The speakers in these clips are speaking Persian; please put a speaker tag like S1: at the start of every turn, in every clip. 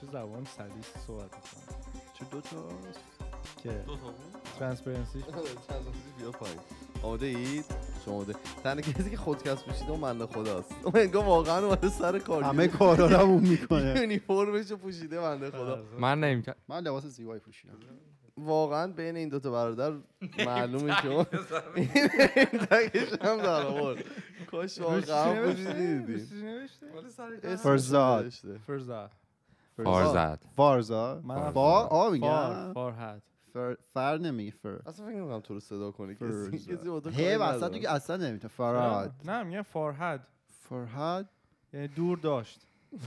S1: چه زبان سلیس صحبت می‌کنه
S2: چه دو تا
S1: که
S3: دو تا بود؟
S1: ترانسپرنسیش
S2: چند تا بیا پایین. آماده اید؟ شما آماده. تنها کسی که خودکست پوشیده اون بنده خداست. اون انگار واقعا اومده سر کار.
S4: همه کارا رو اون می‌کنه.
S2: یونیفرمش پوشیده بنده خدا.
S3: من نمی‌کنم
S4: من لباس زیبایی پوشیدم.
S2: واقعا بین این دوتا برادر معلومه که اون این تگش هم در آورد. کاش واقعا پوشیدی اسمش
S4: فرزاد.
S2: نوشته.
S1: فرزا
S3: فارزد
S4: فارزا
S1: من
S4: با آ
S1: فار
S4: میگم
S1: فارهد
S4: فر, فر نمیگی فر.
S2: اصلا فکر نمی‌کنم تو رو صدا کنی. کسی
S4: فرزاد.
S2: کسی با تو
S4: هی وسط. تو که اصلا نمی‌تونه. فراد
S1: نه میگم فارهد
S4: فرهاد؟
S1: یعنی دور داشت.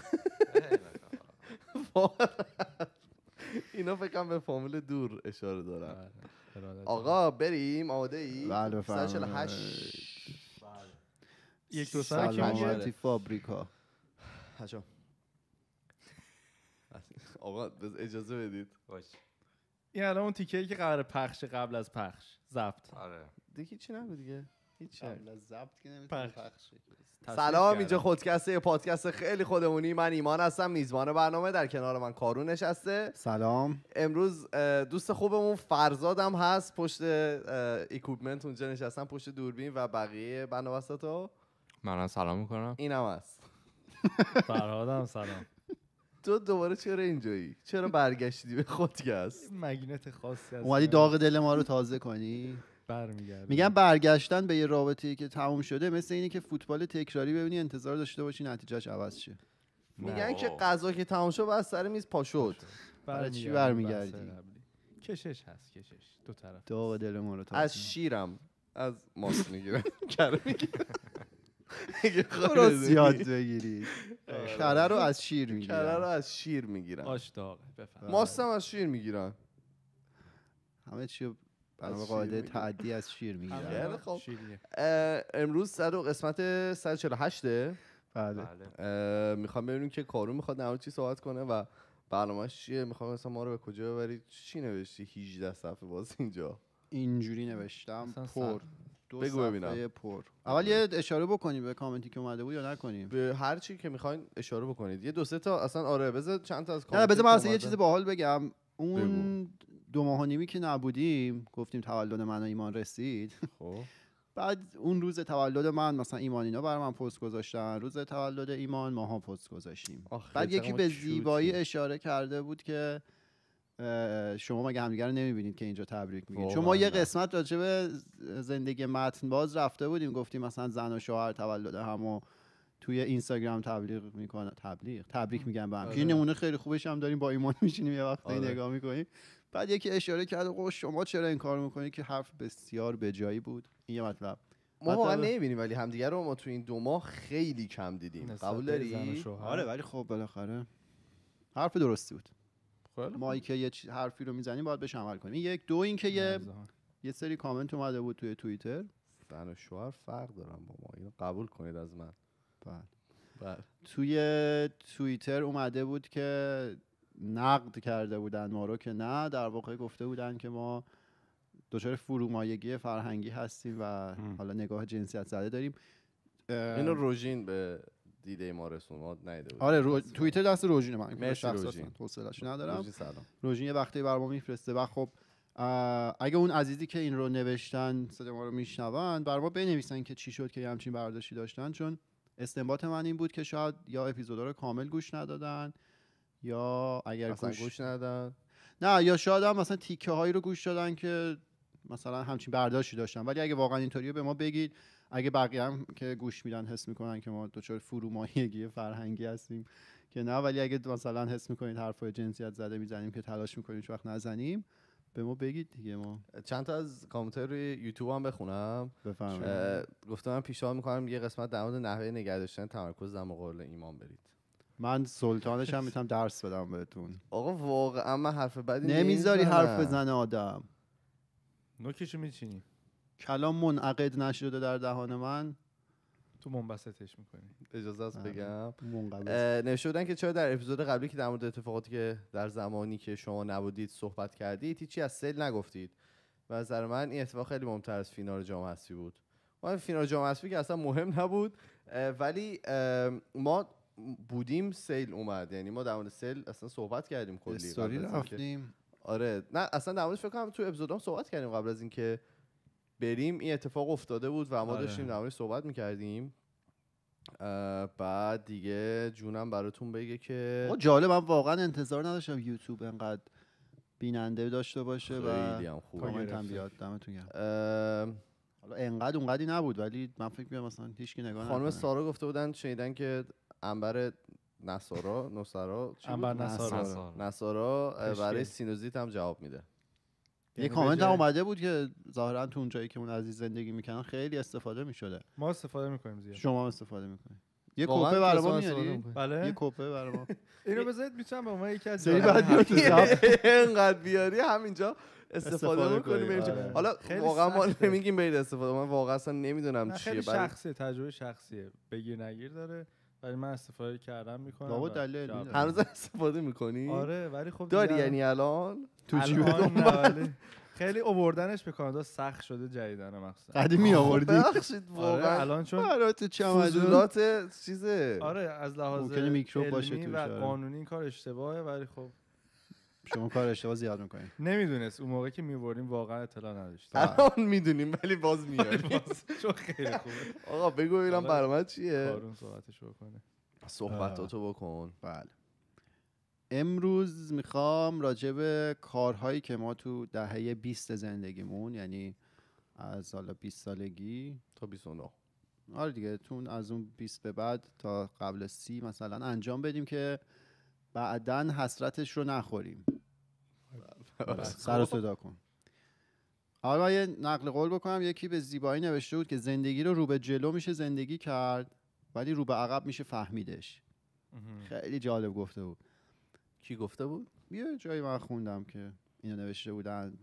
S2: اینا فکر کنم به فامیل دور اشاره دارن.
S1: بله،.
S2: آقا بریم. آماده ای؟
S4: بله، بفرمایید.
S2: 148
S1: یک دو سر
S4: سلامتی فابریکا.
S2: حجام آقا اجازه بدید.
S3: باش.
S1: این الان اون تیکه که قرار پخش قبل از پخش ضبط.
S3: آره.
S2: دیگه چی نگو دیگه؟ هیچ
S4: قبل از ضبط که نمی‌تونه
S1: پخش.
S2: سلام. اینجا خودکسته یه پادکست خیلی خودمونی. من ایمان هستم میزبان برنامه. در کنار من کارون نشسته.
S4: سلام.
S2: امروز دوست خوبمون فرزادم هست. پشت equipment اونجا نشستن پشت دوربین و بقیه بند و بساطا
S3: من سلام می‌کنم.
S2: اینم هست.
S1: فرهادم سلام.
S2: تو دوباره چرا اینجایی؟ چرا برگشتی به خودکست؟
S1: مگنت خاصی از
S4: اومدی داغ دل ما رو تازه کنی؟
S1: برمیگرده
S4: میگم برگشتن به یه رابطه که تموم شده مثل اینه که فوتبال تکراری ببینی انتظار داشته باشی نتیجهش عوض شه.
S2: میگن که. غذا که تمام شد بعد سر میز پا شد
S4: برای چی برمیگردی؟
S1: کشش هست کشش. دو طرف
S4: داغ دل ما رو تازه
S2: از شیرم از ماست می‌گیرم. کره می‌گیرم.
S4: درست
S2: خواهی
S4: زیاد. بگیرید
S2: آره.
S4: کره رو از شیر
S2: کره رو
S4: می‌گیرن
S2: از شیر می‌گیرم
S1: آش داغه بفهم
S2: ماست هم از شیر می‌گیرن.
S4: همه چی به قاعده
S2: می‌گیرن.
S4: تعدی از شیر می‌گیرن.
S2: خب. امروز صد و قسمت 148
S4: بله.
S3: بله.
S2: می‌خوام ببینیم که کارون می‌خواد در مورد چی صحبت کنه و برنامهش چیه. می‌خوام مثلا ما رو به کجا ببرید؟ چی نوشتی؟ 18 صفحه باز اینجا.
S4: اینجوری نوشتم. پر. دو
S2: بگو
S4: صفحه
S2: ببینم.
S4: پر. اول یه اشاره بکنیم به کامنتی که اومده بود یا نکنیم؟
S2: به هر چی که می‌خواین اشاره بکنید. یه دو سه تا اصلا آره بذار چند تا از
S4: نه
S2: کامنتی
S4: بذار من اصلا یه. چیز باحال بگم. اون دو ماه و نیمی که نبودیم گفتیم تولد من و ایمان رسید.
S2: خب.
S4: بعد اون روز تولد من مثلا ایمان اینا برای من پست گذاشتن. روز تولد ایمان ماها پست گذاشتیم. بعد یکی به. زیبایی اشاره کرده بود که شما مگه همدیگه رو نمی‌بینید که اینجا تبریک میگید؟ چون ما یه. قسمت راجع به زندگی متن باز رفته بودیم گفتیم مثلا زن و شوهر تولد همو توی اینستاگرام تبلیغ می‌کنه. تبلیغ؟ تبریک میگن به هم. که این
S1: آره.
S4: نمونه خیلی خوبش هم داریم با ایمان میشینیم یه وقتی
S2: آره.
S4: نگاه می‌کنیم. بعد یکی اشاره کرد "آقا شما چرا این کار می‌کنید که حرف بسیار بجایی بود؟ این یه مطلب.
S2: ما واقعا نمی‌بینیم ولی همدیگه رو ما تو این دو ماه خیلی کم دیدیم. قبول
S1: به و
S2: داری.
S4: آره ولی خب بالاخره حرف درستی بود. ما که یه حرفی رو می‌زنیم باید بهش عمل کنیم. این یک. دو اینکه یه. یه سری کامنت اومده بود توی توییتر.
S2: زن و شوهر فرق دارن با ما. اینو قبول کنید از من.
S4: بعد
S2: بله.
S4: توی توییتر اومده بود که نقد کرده بودن ما رو که نه در واقع گفته بودن که ما دچار فرومایگی فرهنگی هستیم و حالا نگاه جنسیت زده داریم.
S2: اینو روژین به دیده ما رسون ما نیده بود
S4: آره رو... توییتر دست روژینه من.
S2: مرسی
S4: شخصا
S2: روژین.
S4: حوصله‌اش ندارم.
S2: روژین سلام.
S4: روژین یه وقتی بر ما میفرسته. و خب اگه اون عزیزی که این رو نوشتن صدا ما رو میشنون بر ما بنویسن که چی شد که یه همچین برداشتی داشتن. چون استنباط من این بود که شاید یا اپیزودا رو کامل گوش ندادن یا اگر
S2: اصلا
S4: گوش,
S2: گوش ندن
S4: نه یا شاید هم مثلا تیکه هایی رو گوش دادن که مثلا همچین برداشتی داشتن. ولی اگه واقعا اینطوریه به ما بگید. اگه بقیه هم که گوش میدن حس می‌کنن که ما دچار فرومایگی فرهنگی هستیم که نه. ولی اگه مثلا حس می‌کنید حرفای جنسیت زده می‌زنیم که تلاش می‌کنیم هیچ وقت نزنیم به ما بگید دیگه ما.
S2: چند تا از کامنت روی یوتیوب هم بخونم.
S4: بفرمایید.
S2: گفتم من پیشنهاد می‌کنم یه قسمت در مورد نحوه نگه داشتن تمرکز در مقابل ایمان برید.
S4: من سلطانش هم می‌تونم درس بدم بهتون.
S2: آقا واقعا من حرف بدی
S4: نمی‌ذاری. حرف بزنه آدم.
S1: نوکشو میچینی.
S4: کلام منعقد نشده در دهان من.
S1: تو منبسطش می‌کنی.
S2: اجازه است
S4: آره.
S2: بگم. نوشته بودن که چرا در اپیزود قبلی که در مورد اتفاقاتی که در زمانی که شما نبودید صحبت کردید هیچی از سیل نگفتید. و از نظر من این اتفاق خیلی مهمتر از فینال جام حذفی بود. ما فینال جام حذفی که اصلا مهم نبود اه، ولی اه، ما بودیم سیل اومد. یعنی ما در مورد سیل اصلا صحبت کردیم کلی
S4: استوری رفتیم.
S2: آره. نه اصلا در موردش فکر کنم تو اپیزودام صحبت کردیم قبل از اینکه بریم این اتفاق افتاده بود و ما
S1: آره.
S2: داشتیم در صحبت می‌کردیم بعد دیگه جونم براتون بگه که
S4: جالب من واقعا انتظار نداشتم یوتیوب انقدر بیننده داشته باشه و
S2: خیلی هم.
S4: بیاد دمتون گرم حالا انقدر اونقدی نبود ولی من فکر می‌کنم مثلا هیچ کی نگاه
S2: خانم. سارا گفته بودن شنیدن که انبر نصارا نصارا؟
S1: انبر نصارا
S3: نصارا.
S2: برای سینوزیت هم جواب میده
S4: یه
S1: یعنی
S4: کامنت هم اومده بود که ظاهرا تو اون جایی که اون عزیز زندگی می‌کنن خیلی استفاده می‌شده.
S1: ما استفاده می‌کنیم زیاد.
S4: شما هم استفاده می‌کنید یه کوپه برای ما
S2: استفاده
S4: میاری؟
S1: بله.
S4: یه کوپه برای ما.
S1: اینو بذارید می‌تونم به عنوان یکی از
S4: سری بعد بیاد تو ضبط.
S2: اینقدر بیاری همینجا استفاده
S4: استفاده
S2: می‌کنیم.
S4: آره.
S2: حالا واقعا ما. نمیگیم برید استفاده. من واقعا اصلا نمی‌دونم چیه.
S1: خیلی شخصیه تجربه شخصیه. بگیر نگیر داره. ولی من استفاده کردم می‌کنم
S4: لابد دلیل.
S2: هنوز استفاده می‌کنی؟
S1: آره ولی خب
S2: داری یعنی الان؟
S4: تو
S1: نه، ولی خیلی اووردنش به کانادا سخت شده جدیدن مخصوصا.
S4: قدیمی آوردی؟
S2: ببخشید
S1: آره
S2: واقعا.
S1: الان چون
S4: برات چمدون
S2: فضولات چیزه؟
S1: آره از لحاظ
S4: میکروب باشه
S1: و
S4: آره.
S1: قانونی این کار اشتباهه ولی خب
S4: شما کار اشتباه زیاد می‌کنید
S1: نمی‌دونست. اون موقع که می‌بریم واقعا اطلاع نداشت
S2: الان می‌دونیم ولی باز میاری
S1: چون خیلی خوبه.
S2: آقا بگو ببینم. برنامه چیه؟
S1: کارون صحبتش بکنه.
S2: صحبتاتو بکن.
S4: بله. امروز می‌خوام راجع به کارهایی که ما تو دهه 20 زندگیمون یعنی از حالا 20 سالگی
S2: تا 29
S4: آره دیگه تون از اون 20 به بعد تا قبل سی مثلا انجام بدیم که بعدا حسرتش رو نخوریم. سر و صدا کن. حالا یه نقل قول بکنم یکی به زیبایی نوشته بود که زندگی رو رو به جلو میشه زندگی کرد ولی رو به عقب میشه فهمیدش. خیلی جالب گفته بود.
S2: کی گفته بود؟
S4: یه جایی من خوندم که اینو نوشته بودن.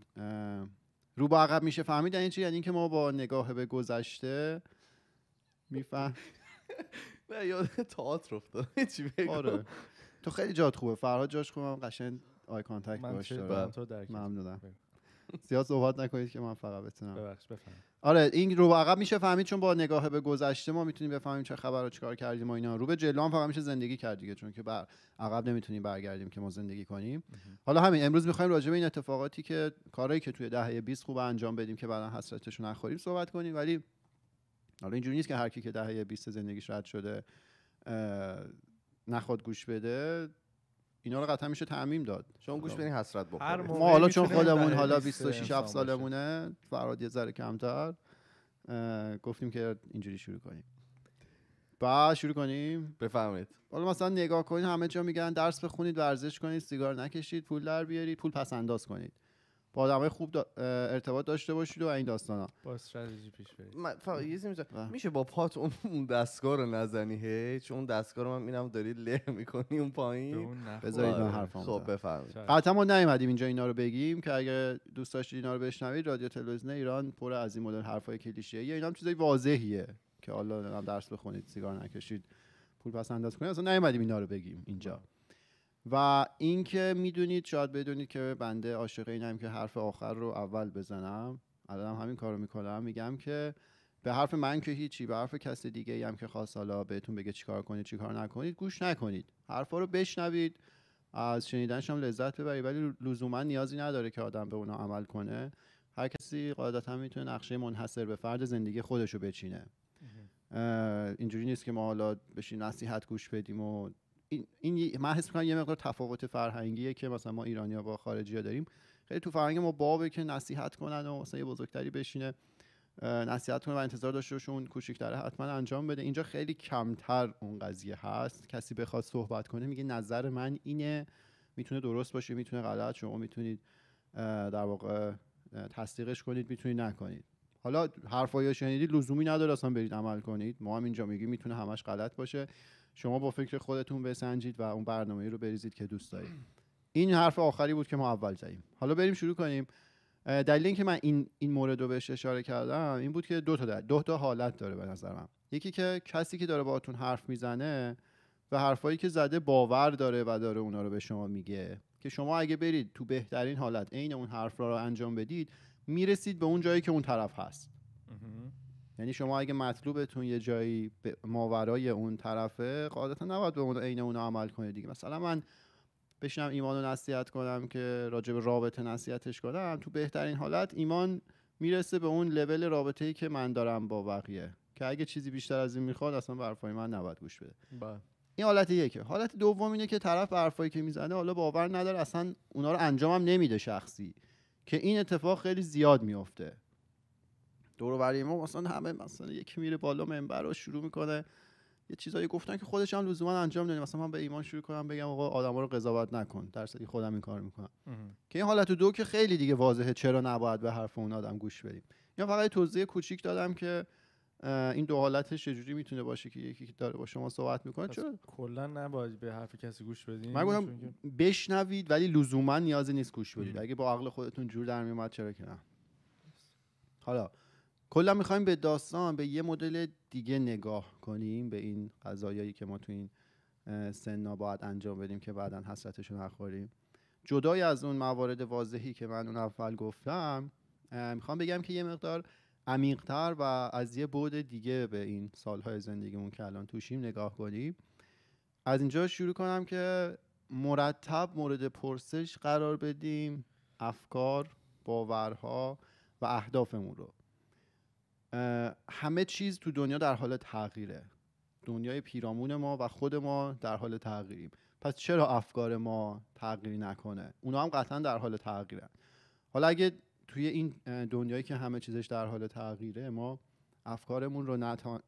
S4: رو به عقب میشه فهمید یعنی چی؟ یعنی اینکه ما با نگاه به گذشته میفهم
S2: نه یاد تئاتر افتاد. چی
S4: آره. تو خیلی جات خوبه. فرهاد جاش خوبم. قشنگ eye
S1: contact
S4: باش ممنونم. زیاد صحبت نکنید که من فقط بتونم.
S1: ببخش بفهم
S4: آره این رو عقب میشه فهمید چون با نگاه به گذشته ما می‌تونیم بفهمیم چه خبر و چیکار کردیم و اینا. رو به جلو هم فقط میشه زندگی کرد دیگه چون که بر عقب نمی‌تونیم برگردیم که ما زندگی کنیم. حالا همین امروز می‌خوایم راجع به این اتفاقاتی که کارهایی که توی دهه 20 خوب انجام بدیم که بعدا حسرتشو نخوریم صحبت کنیم. ولی حالا اینجوری نیست که هر کی که دهه 20 زندگیش رد شده نخواد گوش بده. اینا رو قطعا میشه تعمیم داد.
S2: شما گوش بدین حسرت بخورید
S4: ما حالا چون خودمون حالا
S1: 20
S4: 26 7
S1: انسان باشه.
S4: سالمونه فراد یه ذره کمتر گفتیم که اینجوری شروع کنیم. بعد شروع کنیم؟
S2: بفهمید
S4: حالا مثلا نگاه کنید همه جا میگن درس بخونید ورزش کنید سیگار نکشید پول در بیارید پول پس انداز کنید. با آدمای خوب دا- ارتباط داشته باشید و این داستانا
S1: با استراتژی پیش برید
S2: من فقط یه چیزی می‌ذارم.
S4: بله.
S2: میشه با پات اون دستگاه رو نزنی هی چون اون دستگاه رو من می‌بینم داری له می‌کنی اون پایین.
S4: بذارید من
S2: آره.
S4: حرفم
S2: خب بفهمید
S1: شاید.
S4: قطعا ما نیومدیم اینجا اینا رو بگیم که اگه دوست داشتید اینا رو بشنوید رادیو تلویزیون ایران پر از این مدل حرفای کلیشه‌ای اینا هم چیزای واضحیه که حالا درس بخونید سیگار نکشید پول پس انداز کنید اصلا نیومدیم اینا رو بگیم اینجا و اینکه می‌دونید شاید بدونید که بنده عاشق اینم که حرف آخر رو اول بزنم. الان هم همین کارو می‌کنم. میگم که به حرف من که هیچی به حرف کس دیگه ای هم که خواست حالا بهتون بگه چیکار کنید چیکار نکنید گوش نکنید. حرفا رو بشنوید. از شنیدنش هم لذت ببرید. ولی لزوما نیازی نداره که آدم به اونا عمل کنه. هر کسی قاعدتا می‌تونه نقشه منحصر به فرد زندگی خودش رو بچینه اینجوری نیست که ما حالا بشیم نصیحت گوش بدیم و این, این من حس می‌کنم یه مقدار تفاوت فرهنگیه که مثلا ما ایرانیا با خارجی داریم. خیلی تو فرهنگ ما بابه که نصیحت کنن و مثلا یه بزرگتری بشینه نصیحت کنه و انتظار داشته باشه اون کوچیک‌تره حتما انجام بده. اینجا خیلی کمتر اون قضیه هست. کسی بخواد صحبت کنه میگه نظر من اینه می‌تونه درست باشه می‌تونه غلط شما می‌تونید در واقع تصدیقش کنید می‌تونید نکنید. حالا حرفایی رو شنیدید لزومی نداره اصلا برید عمل کنید. ما هم اینجا میگیم می‌تونه همش غلط باشه. شما با فکر خودتون بسنجید و اون برنامه رو بریزید که دوست دارید. این حرف آخری بود که ما اول زدیم. حالا بریم شروع کنیم. دلیل اینکه من این این مورد رو بهش اشاره کردم این بود که دو تا دو تا حالت داره به نظر من. یکی که کسی که داره باهاتون حرف می‌زنه و حرفایی که زده باور داره و داره اونا رو به شما میگه که شما اگه برید تو بهترین حالت عین اون حرف را رو انجام بدید می‌رسید به اون جایی که اون طرف هست. یعنی شما اگه مطلوبتون یه جایی ماورای اون طرفه قاعدتا نباید به اون عین اون عمل کنید دیگه. مثلا من بشنم ایمان رو نصیحت کنم که راجع به رابطه نصیحتش کنم تو بهترین حالت ایمان می‌رسه به اون لول رابطه ای که من دارم با بقیه. که اگه چیزی بیشتر از این می‌خواد اصلا به من نباید گوش بده.
S1: بله.
S4: این حالت یکه. حالت دوم اینه که طرف به که می‌زنه حالا باور نداره اصلا اونا رو انجامم نمیده شخصی. که این اتفاق خیلی زیاد میفته دور برای ما مثلا همه مثلا یکی میره بالا منبر رو شروع می‌کنه. یه چیزایی گفتن که خودش هم لزوما انجام نمیده. مثلا من به ایمان شروع کنم بگم آقا آدما رو قضاوت نکن. در خودم این کار می‌کنم. که این حالت دو که خیلی دیگه واضحه چرا نباید به حرف اون آدم گوش بدیم. یا فقط توضیح کوچیک دادم که این دو حالتش چجوری می‌تونه باشه که یکی داره با شما صحبت می‌کنه؟ چرا؟
S1: کلا نباید به حرف کسی گوش بدین
S4: من گفتم بشنوید ولی لزوما نیازی نیست گوش بدید. اگه با عقل خودتون جور در میومد چرا که نه؟ حالا کلا می‌خوایم به داستان به یه مدل دیگه نگاه کنیم به این قضایایی که ما تو این سنا باید انجام بدیم که بعدا حسرتشون نخوریم. جدای از اون موارد واضحی که من اون اول گفتم می‌خوام بگم که یه مقدار عمیقتر و از یه بود دیگه به این سالهای زندگیمون که الان توشیم نگاه کنیم. از اینجا شروع کنم که مرتب مورد پرسش قرار بدیم افکار باورها و اهدافمون رو. همه چیز تو دنیا در حال تغییره. دنیای پیرامون ما و خود ما در حال تغییریم. پس چرا افکار ما تغییری نکنه؟ اونا هم قطعا در حال تغییرن. حالا اگه توی این دنیایی که همه چیزش در حال تغییره ما افکارمون رو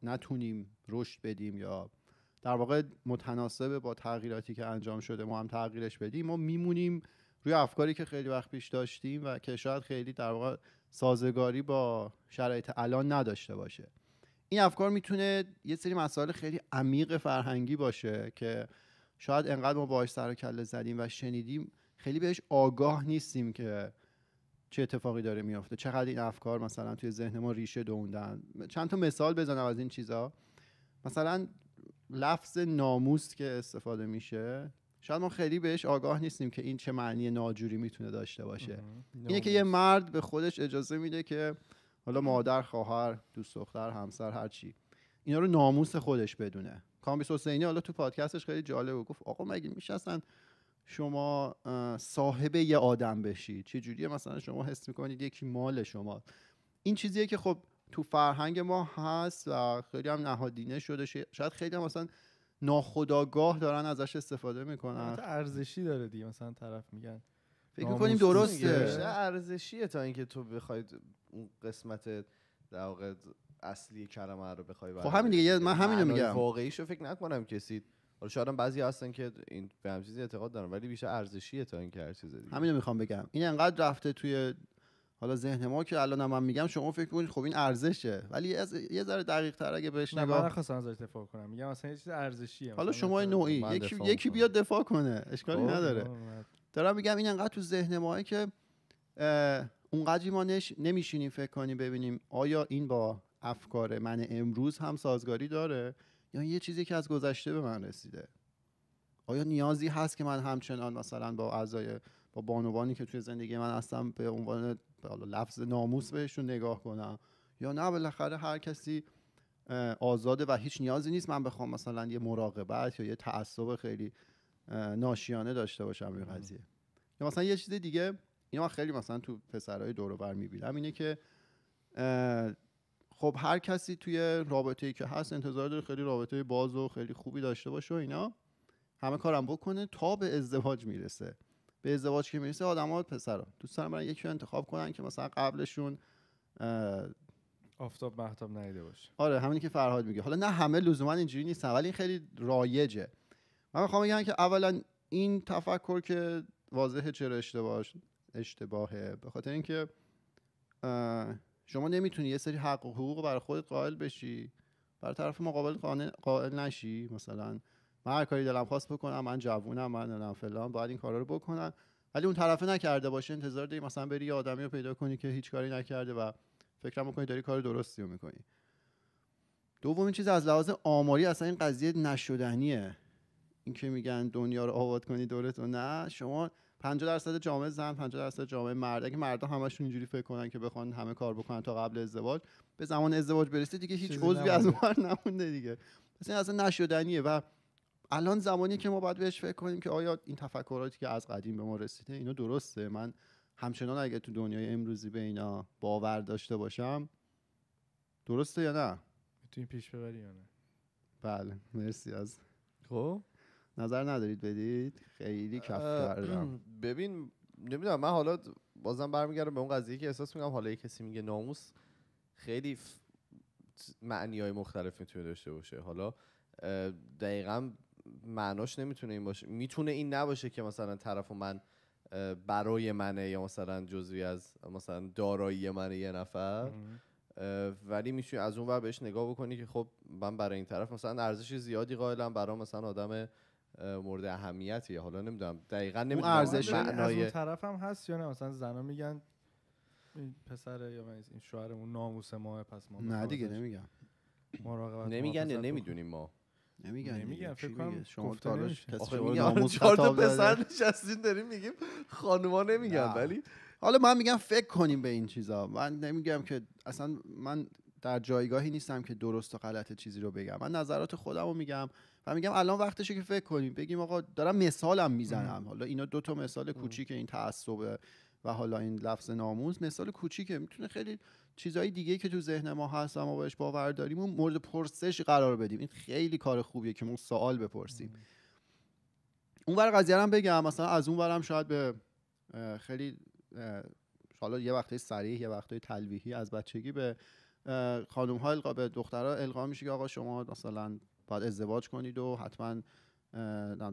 S4: نتونیم رشد بدیم یا در واقع متناسب با تغییراتی که انجام شده ما هم تغییرش بدیم ما میمونیم روی افکاری که خیلی وقت پیش داشتیم و که شاید خیلی در واقع سازگاری با شرایط الان نداشته باشه. این افکار می‌تونه یه سری مسائل خیلی عمیق فرهنگی باشه که شاید انقدر ما باهاش سر و کله زدیم و شنیدیم خیلی بهش آگاه نیستیم که چه اتفاقی داره میافته. چقدر این افکار مثلا توی ذهن ما ریشه دوندن. چند تا مثال بزنم از این چیزا. مثلا لفظ ناموس که استفاده میشه شاید ما خیلی بهش آگاه نیستیم که این چه معنی ناجوری می‌تونه داشته باشه. اینه که یه مرد به خودش اجازه میده که حالا مادر خواهر دوست دختر همسر هر چی اینا رو ناموس خودش بدونه. کامبیس حسینی حالا تو پادکستش خیلی جالب گفت آقا مگه میشه اصلا شما صاحب یه آدم بشید چه جوریه؟ مثلا شما حس می‌کنید یکی مال شما. این چیزیه که خب تو فرهنگ ما هست و خیلی هم نهادینه شده. شاید خیلی هم مثلا ناخداگاه دارن ازش استفاده می‌کنن.
S1: ارزشی داره دیگه مثلا طرف میگن
S4: فکر می‌کنیم درسته.
S2: ارزشیه تا اینکه تو بخواید اون قسمت در واقع اصلی کلمه رو بخوای
S4: خب همین دیگه من همینو میگم.
S2: واقعیشو فکر نکنم کسی. حالا شاید بعضی هستن که این به هم چیزی اعتقاد دارن ولی بیشتر ارزشیه تا اینکه هر چیز دیگه.
S4: همینو می‌خوام بگم. این انقدر رفته توی حالا ذهن ما که الان من میگم شما فکر کنید خب این ارزشه. ولی از یه ذره دقیق تر اگه بهش
S1: نگاه من نخواستم ازش دفاع کنم. میگم مثلا یه چیز ارزشیه.
S4: حالا شما نوعی یکی یکی بیاد دفاع کنه اشکالی خب، نداره. دارم میگم این انقدر تو ذهن ماه که اونقدری ما نش... نمیشینیم فکر کنیم ببینیم آیا این با افکار من امروز هم سازگاری داره یا یه چیزی که از گذشته به من رسیده. آیا نیازی هست که من همچنان مثلا با اعضای با بانوانی که توی زندگی من هستم به عنوان لفظ ناموس بهشون نگاه کنم. یا نه بالاخره هر کسی آزاده و هیچ نیازی نیست من بخوام مثلا یه مراقبت یا یه تعصب خیلی ناشیانه داشته باشم این قضیه. یا مثلا یه چیز دیگه اینو من خیلی مثلا تو پسرهای دور بر می‌بینم اینه که خب هر کسی توی رابطه ای که هست انتظار داره خیلی رابطه باز و خیلی خوبی داشته باشه و اینا همه کارم بکنه تا به ازدواج می‌رسه. به ازدواج که می‌رسه آدمات پسرا. دوست دارن برن یکی رو انتخاب کنن که مثلا قبلشون
S1: آفتاب محتاب نیده باشه.
S4: آره همینی که فرهاد میگه. حالا نه همه لزوما اینجوری نیستن ولی این خیلی رایجه. من می‌خوام بگم که اولا این تفکر که واضحه چرا اشتباه اشتباهه. به خاطر اینکه شما نمی‌تونی یه سری حق و حقوق برای خودت قائل بشی. برای طرف مقابل قائل نشی مثلا. من هر کاری دلم خواست بکنم من جوونم من نمی‌دونم فلان باید این کارا رو بکنم ولی اون طرفه نکرده باشه انتظار داری مثلا بری یه آدمی رو پیدا کنی که هیچ کاری نکرده و فکرم می‌کنی داری کار درستی رو می‌کنی. دومین چیز از لحاظ آماری اصلا این قضیه نشدنیه. این که میگن دنیا رو آباد کنی دورت و نه. شما 50 درصد جامعه زن 50 درصد جامعه مرد. اگه مردا همشون اینجوری فکر کنن که بخوان همه کار بکنن تا قبل ازدواج به زمان ازدواج برسه دیگه هیچ عضوی از اون نمونده دیگه. این اصلا نشدنیه و الان زمانی که ما باید بهش فکر کنیم که آیا این تفکراتی که از قدیم به ما رسیده اینا درسته؟ من همچنان اگه تو دنیای امروزی به اینا باور داشته باشم درسته یا نه؟
S1: می‌تونی پیش ببری یا نه؟
S4: بله مرسی از
S2: خب؟
S4: نظر ندارید بدید؟ خیلی کف کردم.
S2: ببین نمی‌دونم من حالا بازم برمیگردم به اون قضیه که احساس می‌کنم حالا کسی میگه ناموس خیلی ف... معنی های مختلف می‌تونه داشته باشه. حالا دقیقا معناش نمی‌تونه این باشه. می‌تونه این نباشه که مثلا طرف و من برای منه یا مثلا جزوی از مثلا دارایی منه یه نفر. ولی می‌تونی از اون ور بهش نگاه بکنی که خب من برای این طرف مثلا ارزش زیادی قائلم برای مثلا آدم مورد اهمیتیه. حالا نمی‌دونم دقیقا نمی‌دونم
S1: ارزش معنای از اون طرف هم هست یا نه؟ مثلا زنا میگن این پسر یا این شوهرمون ناموس ماه پس ما
S4: نه دیگه نمیگم.
S2: نمیگن یا نمی‌دونیم ما.
S4: نمیگن
S1: نمیگن فکر کنم
S4: شما تالاش
S2: کسی چهار تا پسر نشستین داریم میگیم خانوما نمیگن ولی
S4: حالا من میگم فکر کنیم به این چیزا. من نمیگم که اصلا من در جایگاهی نیستم که درست و غلط چیزی رو بگم. من نظرات خودم رو میگم و میگم الان وقتشه که فکر کنیم. بگیم آقا دارم مثالم می‌زنم. حالا اینا دو تا مثال کوچیک این تعصبه و حالا این لفظ ناموز مثال کوچیکه. می‌تونه خیلی چیزهای دیگه که تو ذهن ما هست و ما بهش باور داریم اون مورد پرسش قرار بدیم. این خیلی کار خوبیه که ما سوال بپرسیم. اون ور قضیه هم بگم مثلا از اون ورم شاید به خیلی حالا یه وقتی سریح یه وقتی تلویحی از بچگی به خانم ها القا به دخترها القا میشه که آقا شما مثلا باید ازدواج کنید و حتما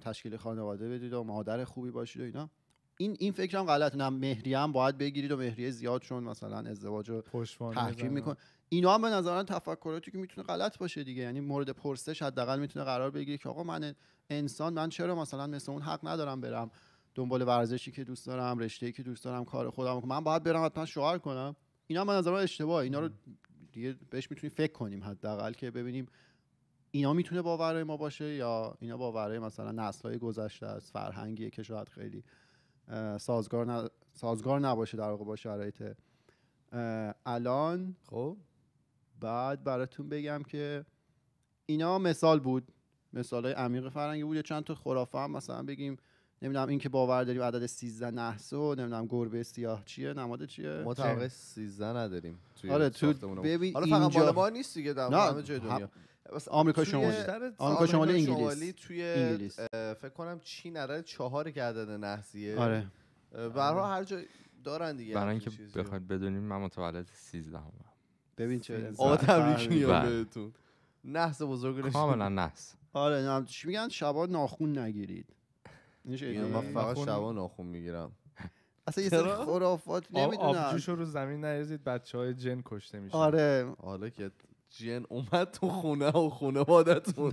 S4: تشکیل خانواده بدید و مادر خوبی باشید و اینا. این این فکرم غلط نه مهریه هم باید بگیرید و مهریه زیاد چون مثلا ازدواج رو تحکیم میکن. اینا هم به نظر تفکراتی که می‌تونه غلط باشه دیگه. یعنی مورد پرسش حداقل می‌تونه قرار بگیره که آقا من انسان من چرا مثلا مثل اون حق ندارم برم دنبال ورزشی که دوست دارم رشته که دوست دارم کار خودم من باید برم حتما شوهر کنم. اینا من نظر اشتباه اینا رو دیگه بهش می‌تونیم فکر کنیم حداقل که ببینیم اینا می‌تونه باورهای ما باشه یا اینا باورهای مثلا نسل‌های گذشته از فرهنگیه که شاید خیلی سازگار, سازگار نباشه در واقع با شرایط الان.
S2: خب.
S4: بعد براتون بگم که اینا مثال بود. مثال های عمیق فرنگی بود. یا چند تا خرافه هم مثلا بگیم. نمی‌دونم این که باور داریم عدد 13 نحسو نمی‌دونم گربه سیاه چیه نماد چیه.
S2: ما طبقه 13 نداریم
S4: توی آره تو
S2: ببین حالا فقط اینجا... ما نیست دیگه در همه جای دنیا.
S4: آمریکا شمالی. آمریکا شمالی انگلیس.
S2: توی انگلیس. فکر کنم چین عدد چهار که عدد نحسیه.
S4: آره.
S2: برای هر جای دارن دیگه
S3: برای اینکه بخواید بدونیم من متولد 13 هم.
S4: ببین چه
S2: آقا تبریک میگم بهتون. نحس بزرگ
S3: کاملا نحس.
S4: آره نه چی میگن؟ شبا ناخون نگیرید.
S2: من فقط شبا ناخون می‌گیرم.
S4: اصلا یه سری خرافات نمی‌دونم.
S1: آبجوشو رو زمین نریزید بچه های جن کشته میشه
S4: آره.
S2: حالا که جن اومد تو خونه و خونه مادتون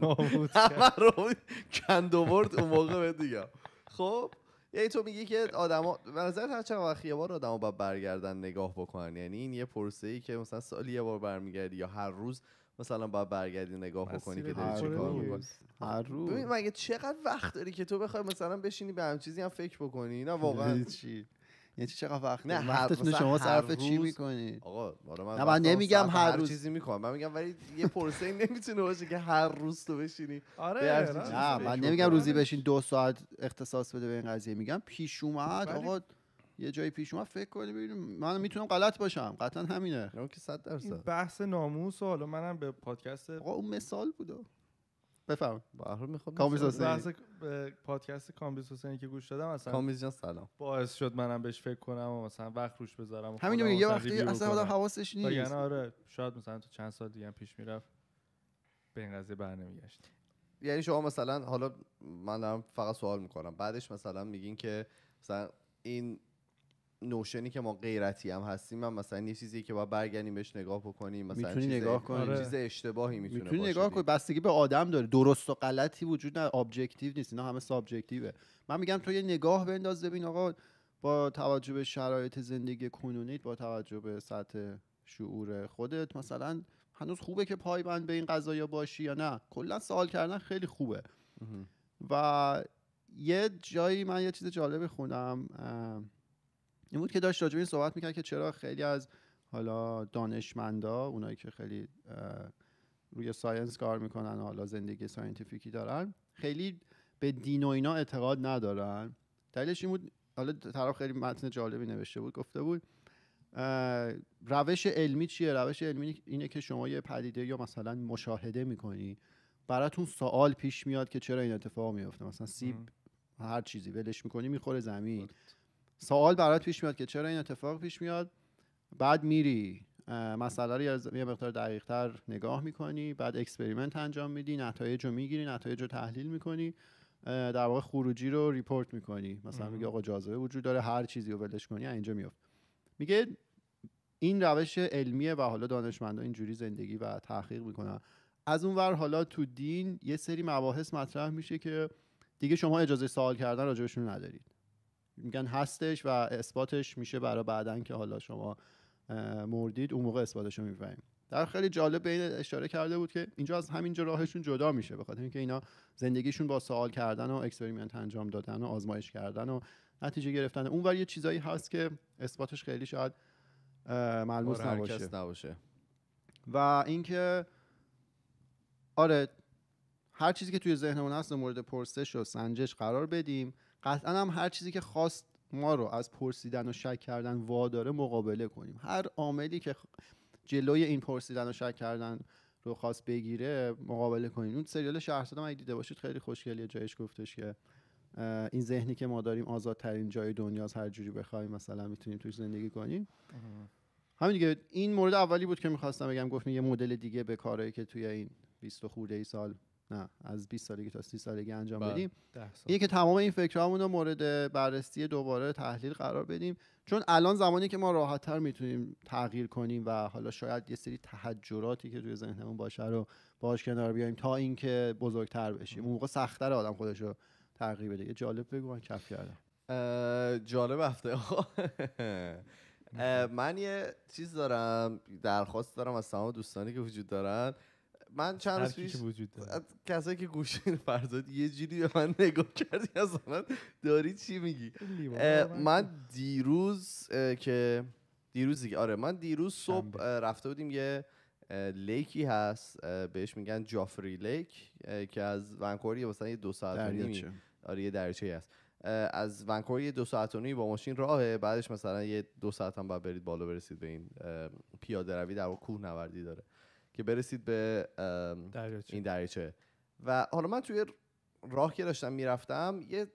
S2: همه رو کند اون موقع به دیگه خب یعنی تو میگی که آدما به نظر هر چند وقت یه بار آدما باید برگردن نگاه بکنن یعنی این یه پرسه ای که مثلا سالی یه بار برمیگردی یا هر روز مثلا باید برگردی نگاه بکنی که داری چه کار می‌کنی؟
S4: هر روز.
S2: ببین مگه چقدر وقت داری که تو بخوای مثلا بشینی به هم چیزی هم فکر بکنی؟ نه واقعا
S4: چی؟ یعنی چقدر وقت نه وقتتون شما صرف چی
S2: می‌کنید؟ آقا من,
S4: نه من نمیگم هر روز.
S2: چیزی می‌کنم من میگم ولی یه پرسه نمی‌تونه باشه که هر روز تو بشینی.
S1: آره
S4: نه من نمیگم روزی بشین دو ساعت اختصاص بده به این قضیه. میگم پیش اومد آقا یه جایی پیش اومد فکر کنی ببینیم. من می‌تونم غلط باشم. قطعا همینه.
S2: اون که 100 درصد.
S1: بحث ناموس و حالا منم به پادکست
S4: آقا اون مثال بود.
S2: بفهم به می‌خوام
S4: کامیز حسینی.
S1: پادکست کامیز حسینی که گوش دادم اصلا
S2: کامیز جان سلام.
S1: باعث شد منم بهش فکر کنم و مثلا وقت روش بذارم
S4: همین میگه یه وقتی اصلا آدم حواسش نیست.
S1: یعنی آره شاید مثلا تو چند سال دیگه هم پیش می‌رفت به این قضیه برنمیگشت
S2: یعنی شما مثلا حالا من دارم فقط سوال می‌کنم. بعدش مثلا میگین که مثلا این نوشنی که ما غیرتی هم هستیم من مثلا یه چیزی که باید برگردیم بهش نگاه بکنیم مثلا
S4: می‌تونی نگاه کنی.
S2: آره. چیز اشتباهی می‌تونه
S4: می‌تونی نگاه کنی. بستگی به آدم داره درست و غلطی وجود نه objective نیست. اینا همه subjective ه. من میگم تو یه نگاه بنداز ببین آقا با توجه به شرایط زندگی کنونیت با توجه به سطح شعور خودت مثلا هنوز خوبه که پایبند به این قضايا باشی یا نه؟ کلا سوال کردن خیلی خوبه. و یه جایی من یه چیز جالبی خوندم اه، این بود که داشت راجع به این صحبت می‌کرد که چرا خیلی از حالا دانشمندا اونایی که خیلی روی science کار می‌کنن حالا زندگی scientific ی دارن خیلی به دین و اینا اعتقاد ندارن. دلیلش این بود حالا طرف خیلی متن جالبی نوشته بود گفته بود روش علمی چیه؟ روش علمی اینه که شما یه پدیده یا مثلا مشاهده می‌کنی براتون سوال پیش میاد که چرا این اتفاق میفته مثلا سیب هر چیزی ولش می‌کنی می‌خوره زمین. سوال برات پیش میاد که چرا این اتفاق پیش میاد؟ بعد میری مسئله رو یه مقدار دقیق تر نگاه می‌کنی بعد experiment انجام میدی نتایج رو می‌گیری نتایج رو تحلیل می‌کنی در واقع خروجی رو report می‌کنی. مثلا. میگی آقا جاذبه وجود داره هر چیزی رو ولش کنی اینجا میفت میگه این روش علمیه و حالا دانشمندا اینجوری زندگی و تحقیق می‌کنن. از اون ور حالا تو دین یه سری مباحث مطرح میشه که دیگه شما اجازه سوال کردن راجبشون ندارید. میگن هستش و اثباتش میشه برای بعدن که حالا شما مردید اون موقع اثباتش رو می‌فهمیم در خیلی جالب به این اشاره کرده بود که اینجا از همینجا راهشون جدا میشه به خاطر اینکه اینا زندگیشون با سوال کردن و experiment انجام دادن و آزمایش کردن و نتیجه گرفتن. اونور یه چیزایی هست که اثباتش خیلی شاید ملموس
S2: هر
S4: نباشه.
S2: نباشه.
S4: و اینکه آره هر چیزی که توی ذهنمون هست مورد پرسش و سنجش قرار بدیم قطعا هم هر چیزی که خواست ما رو از پرسیدن و شک کردن واداره مقابله کنیم. هر عاملی که جلوی این پرسیدن و شک کردن رو خواست بگیره مقابله کنیم. اون سریال شهرزاد هم اگه دیده باشید خیلی خوشگلیه جایش گفتش که این ذهنی که ما داریم آزادترین جای دنیاست هر جوری بخوایم مثلا می‌تونیم توش زندگی کنیم. همین دیگه این مورد اولی بود که می‌خواستم بگم گفتم یه مدل دیگه به کارهایی که توی این 20 و خورده ای سال نه از 20 سالگی تا 30 سالگی انجام
S2: بله.
S4: بدیم. اینه که تمام این فکرامون رو مورد بررسی دوباره تحلیل قرار بدیم. چون الان زمانی که ما راحتتر می‌تونیم تغییر کنیم و حالا شاید یه سری تحجراتی که توی ذهنمون باشه رو باش کنار بیایم تا اینکه بزرگتر بشیم. اون موقع سختتر آدم خودش رو تغییر بده. یه جالب بگو من کف کردم.
S2: جالب هفته. من یه چیز دارم درخواست دارم از تمام دوستانی که وجود دارن. من چند روز
S1: کی
S2: پیش
S1: که وجود
S2: کسایی که گوش فرزاد یه جوری به من نگاه کردی از من داری چی میگی؟ من دیروز که دیروز دیگه آره من دیروز صبح رفته بودیم یه لیکی هست بهش میگن جافری لیک که از ونکوور یه مثلا یه دو ساعت نیمی. آره یه دریچه هست. از ونکوور یه دو ساعت و با ماشین راهه بعدش مثلا یه دو ساعت هم باید برید بالا برسید به این پیاده روی در کوه نوردی داره. که برسید به
S1: دریاچه.
S2: این دریچه و حالا من توی راه که داشتم می‌رفتم یه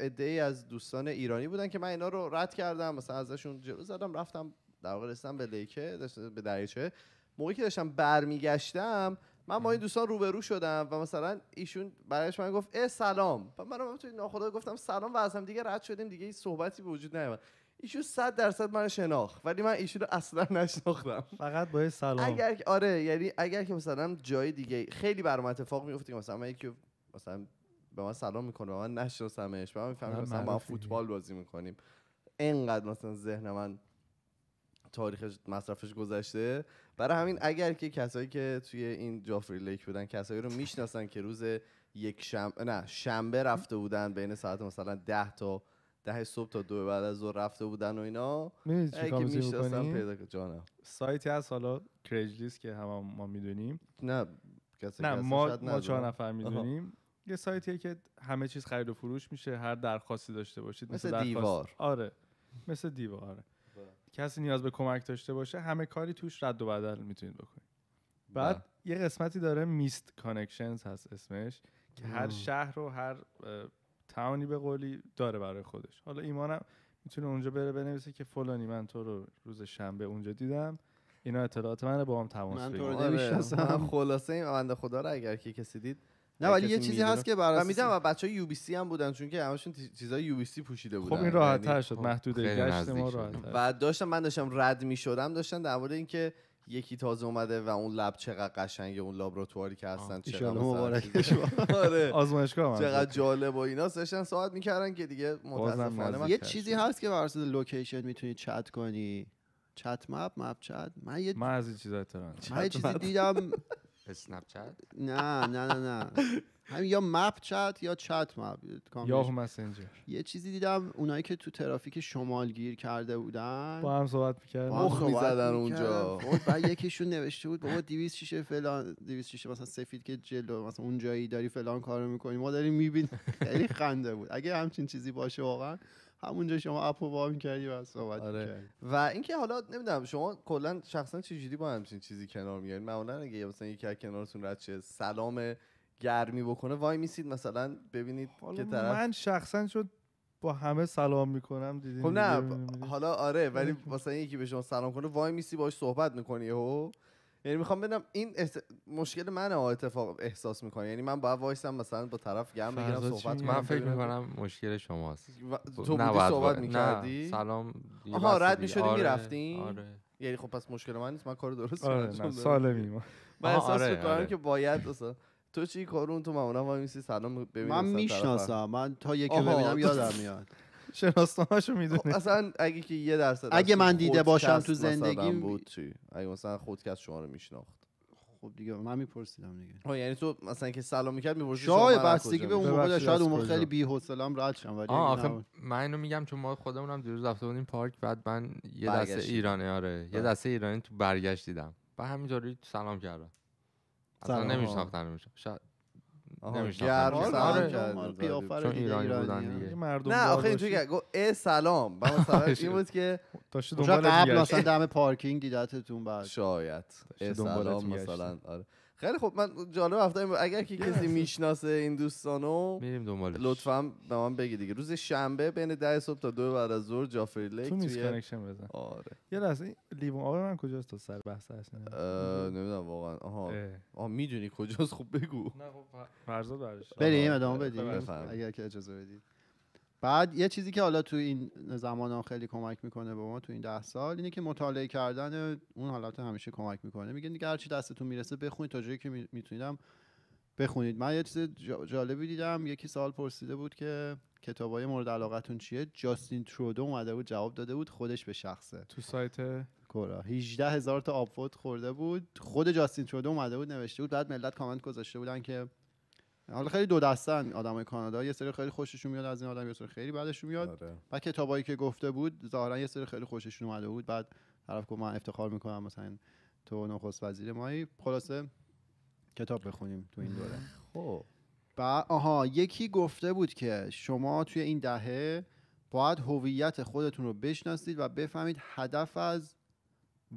S2: عده از دوستان ایرانی بودن که من اینا رو رد کردم مثلا ازشون جلو زدم رفتم در واقع رسیدم به لیکه به دریچه موقعی که داشتم برمیگشتم من با این دوستان روبرو شدم و مثلا ایشون برایش من گفت اه سلام. و منم توی ناخدا گفتم سلام. و از هم دیگه رد شدیم دیگه هیچ صحبتی به وجود نیومد. ایشون صد درصد من شناخت ولی من ایشون رو اصلا نشناختم.
S1: فقط با سلام.
S2: اگر آره یعنی اگر که مثلا جای دیگه خیلی برام اتفاق میفته که مثلا من یکی مثلا به من سلام می‌کنه من نشناسمش من می‌فهمم مثلا
S1: معروفی.
S2: فوتبال بازی می‌کنیم. انقدر مثلا ذهن من تاریخ مصرفش گذشته. برای همین اگر که کسایی که توی این جافری لیک بودن کسایی رو می‌شناسن که روز یک شنبه نه شنبه رفته بودن بین ساعت مثلا ده تا ده صبح تا دو بعد از ظهر رفته بودن و اینا می‌شناسن
S1: می‌کنی
S2: پیدا جانم
S1: سایتی هست حالا کریجلیست که همه ما می‌دونیم
S2: نه کسی
S1: نه
S2: کسی
S1: ما ما چهار. نفر می‌دونیم یه سایتیه که همه چیز خرید و فروش میشه هر درخواستی داشته باشید
S2: مثل دیوار.
S1: آره مثل دیوار آره. کسی نیاز به کمک داشته باشه همه کاری توش رد و بدل می‌تونید بکنید بعد
S2: بله.
S1: یه قسمتی داره missed connections هست اسمش که هر. شهر و هر town ی به قولی داره برای خودش. حالا ایمانم می‌تونه اونجا بره بنویسه که فلانی من تو رو روز شنبه اونجا دیدم. اینا اطلاعات منه با هم تماس
S4: من تو
S1: بگیر.
S4: رو
S2: آره، خلاصه این بنده خدا رو اگر که کسی دید
S4: نه ولی یه چیزی هست که بر
S2: و
S4: اساس-
S2: می‌دونم و بچه های یو بی سی هم بودن چون که همشون چیزای UBC پوشیده بودن
S1: خب این راحت
S2: یعنی-
S1: تر شد.
S3: خب،
S1: محدوده گشت ما
S3: شد.
S1: راحت
S2: و داشتم من داشتم رد می شدم داشتن در مورد اینکه یکی تازه اومده و اون lab چقدر قشنگه اون laboratory ای که هستن چقدر
S4: مبارکش
S2: آره
S1: آزمایشگاه
S2: چقدر. جالب و اینا داشتن صحبت می‌کردن که دیگه متاسفانه.
S4: یه چیزی. هست که بر اساس location می‌تونی چت کنی chat map map chat من یه
S1: من از این چیزا اطلاع ندارم.
S4: من یه چیزی دیدم
S3: Snapchat
S4: نه نه نه نه. همین یا مپ چت یا چت مپ
S1: یاهو مسنجر
S4: یه چیزی دیدم اونایی که تو ترافیک شمال گیر کرده بودن.
S1: با هم صحبت می‌کردن.
S2: مخ می‌زدن. اونجا.
S4: خب، بعد یکیشون نوشته بود بابا 200 شیشه فلان 200 شیشه مثلا سفید که جلو مثلا اون جایی داری فلان کارو می‌کنی. ما داریم میبین خیلی خنده بود. اگه همچین چیزی باشه واقعا همونجا شما اپو وا می‌کردی و صحبت
S2: آره. و اینکه حالا نمی‌دونم شما کلا شخصا چجوری با همچین چیزی کنار میارین معمولا اگه مثلا یکی از کنارتون رد شه سلام گرمی بکنه وای میسید مثلا ببینید
S1: حالا
S2: که طرف
S1: من شخصا شد با همه سلام می‌کنم دیدین
S2: خب نه. حالا آره ولی. مثلا یکی به شما سلام کنه وای میسی باش صحبت می‌کنی و یعنی می‌خوام بدم این احت- مشکل منه ها اتفاق احساس می‌کنه یعنی من باید وایسم مثلا با طرف گرم بگیرم صحبت؟ کنم
S3: من فکر
S2: ببینم-
S3: می‌کنم مشکل شماست
S2: و- تو بودی
S3: نباید
S2: صحبت
S3: با-
S2: می‌کردی
S3: نه سلام
S2: آها، رد. می‌شدی
S3: آره،
S2: می‌رفتی؟
S3: آره
S2: یعنی خب پس مشکل من نیست من کار درست
S1: آره. سالمی ما
S2: من احساس
S3: آره،
S2: می‌کنم
S3: آره.
S2: که باید تو چی کارون تو معمولا وای میسی سلام ببینی
S4: من می‌شناسم من تا یکی. ببینم یادم میاد
S1: شناسنامه‌شو
S2: خب
S1: می‌دونی
S2: اصلا اگه که یه درصد
S4: اگه من دیده باشم تو زندگیم-
S2: بود چی اگه مثلا خودکست شما رو میشناخت
S4: خب دیگه من میپرسیدم دیگه
S2: ها یعنی تو مثلا که سلام می‌کرد می‌پرسی
S4: شاید بستگی به اون موقع. شاید اون؟ خیلی بی‌حوصله‌ام رد شم ولی
S3: آخه من اینو میگم چون ما خودمونم دیروز رفته بودیم پارک بعد من یه دسته. ایرانی آره یه. دسته ایرانی تو برگشت دیدم و همینطوری سلام کردم اصلا
S4: سلام.
S3: نمیشناختن شاید نمی‌شناختم.
S2: گرم
S3: آره، چون ایرانی بودن
S1: مردم
S2: نه آخه اینجوری که گفت اه سلام. مثلا این بود که
S1: داشته
S4: شاید
S1: دنبالت
S4: قبل. مثلا دم پارکینگ دیدتتون بعد.
S2: شاید.
S1: دنبالت
S2: سلام. مثلا آره. خیلی خب من جالب افتادم اگر که کسی می‌شناسه این دوستانو
S3: میریم دنبالش.
S2: لطفا به من بگی دیگه. روز شنبه بین ده صبح تا دو بعد از ظهر Joffre Lake
S1: تو
S2: missed
S1: connection بزن.
S2: آره.
S1: یه لحظه این لیوان آب من کجاست تا سر بحث اصلا
S2: اه، نمی‌دونم واقعا. آها. آها می‌دونی کجاست؟ خوب بگو.
S1: نه خب فرزاد برش
S4: بریم ادامه بدیم. اگر که اجازه بدید. بعد یه چیزی که حالا تو این زمان ها خیلی کمک می‌کنه به ما تو این ده سال اینه که مطالعه کردن اون حالات همیشه کمک می‌کنه. میگن دیگه هرچی دستتون می‌رسه بخونید تا جایی که می- میتونیدم بخونید. من یه چیز جا- جالبی دیدم. یکی سال پرسیده بود که کتابای مورد علاقتون چیه؟ جاستین ترودو اومده بود جواب داده بود خودش به شخصه.
S1: تو سایت
S4: کورا. 18 هزار تا آپوت خورده بود. خود جاستین ترودو اومده بود نوشته بود. بعد ملت کامنت گذاشته بودن که حالا خیلی دو دستن آدمای کانادا. یه سری خیلی خوششون میاد از این آدم یه سری خیلی بعدشون میاد.
S2: آره.
S4: بعد کتابایی که گفته بود ظاهرا یه سری خیلی خوششون اومده بود. بعد طرف گفت من افتخار می‌کنم مثلا تو نخست وزیر مایی خلاصه کتاب بخونیم تو این دوره.
S2: خب.
S4: بعد آها یکی گفته بود که شما توی این دهه باید هویت خودتون رو بشناسید و بفهمید هدف از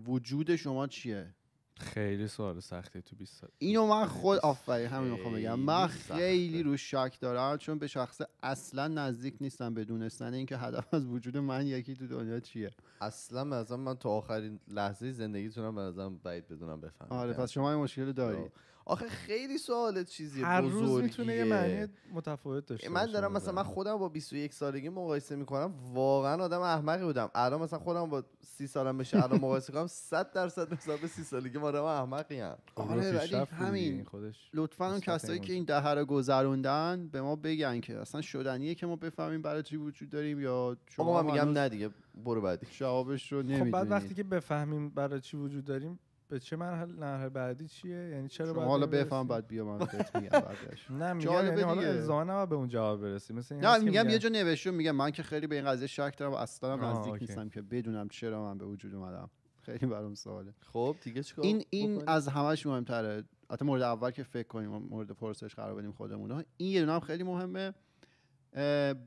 S4: وجود شما چیه.
S1: خیلی سوال سختی تو 20 سال
S4: اینو من خود آفرین همین می‌خوام بگم. من
S2: خیلی
S4: رو شک دارم چون به شخص اصلا نزدیک نیستم به دونستن اینکه هدف از وجود من یکی تو دنیا چیه.
S2: اصلا نظرم من تا آخرین لحظه زندگیتونم به نظرم بعید بدونم بفهمم.
S4: آره پس شما این مشکل داری.
S2: آخه خیلی سوال چیزی
S1: هر روز می‌تونه یه. معنی متفاوت داشته
S2: من دارم مثلا من. خودم با 21 سالگی مقایسه می‌کنم واقعا آدم احمقی بودم الان مثلا خودم با 30 سالم بشه الان مقایسه کنم 100 درصد به 30 سالگی ما آدم احمقی ام
S1: خب
S4: آره، ولی همین.
S1: خودش
S4: لطفا اون کسایی که این دهه رو گذروندن به ما بگن که اصلا شدنیه که ما بفهمیم برای چی وجود داریم یا شما
S2: شما من میگم نه دیگه برو بعدی
S4: جوابش رو
S1: خب
S4: نمی‌دونید
S1: بعد وقتی که بفهمیم برای چی وجود داریم به چه مرحله مرحله بعدی چیه یعنی چرا
S4: شما
S1: باید
S4: حالا
S1: به این
S4: بفهم؟ بعد بیا من بهت میگم بعدش
S1: نه میگم یعنی حالا. الزاما به اون جواب برسیم مثل این
S4: نه میگم یه جا نوشته میگم من که خیلی به این قضیه شک دارم و اصلا نزدیک. نیستم که بدونم چرا من به وجود اومدم خیلی برام سواله
S2: خب دیگه چیکار
S4: این این؟ از همش مهمتره حتی مورد اول که فکر کنیم مورد پرسش قرار بدیم خودمون ها. این یه دونه هم خیلی مهمه